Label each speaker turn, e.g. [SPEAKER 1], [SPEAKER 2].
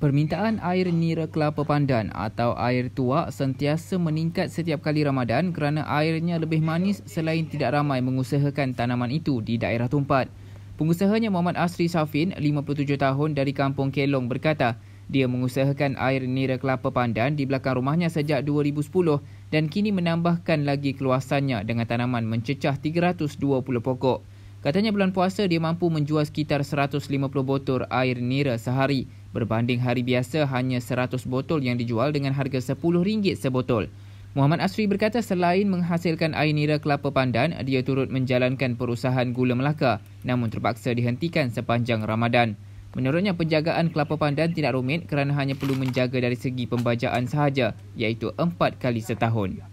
[SPEAKER 1] Permintaan air nira kelapa pandan atau air tuak sentiasa meningkat setiap kali Ramadan kerana airnya lebih manis selain tidak ramai mengusahakan tanaman itu di daerah tempat. Pengusahanya Muhammad Asri Safin, 57 tahun dari Kampung Kelong berkata, dia mengusahakan air nira kelapa pandan di belakang rumahnya sejak 2010 dan kini menambahkan lagi keluasannya dengan tanaman mencecah 320 pokok. Katanya bulan puasa dia mampu menjual sekitar 150 botol air nira sehari berbanding hari biasa hanya 100 botol yang dijual dengan harga RM10 sebotol. Muhammad Asri berkata selain menghasilkan air nira kelapa pandan, dia turut menjalankan perusahaan gula Melaka namun terpaksa dihentikan sepanjang Ramadan. Menurutnya penjagaan kelapa pandan tidak rumit kerana hanya perlu menjaga dari segi pembajaan sahaja iaitu empat kali setahun.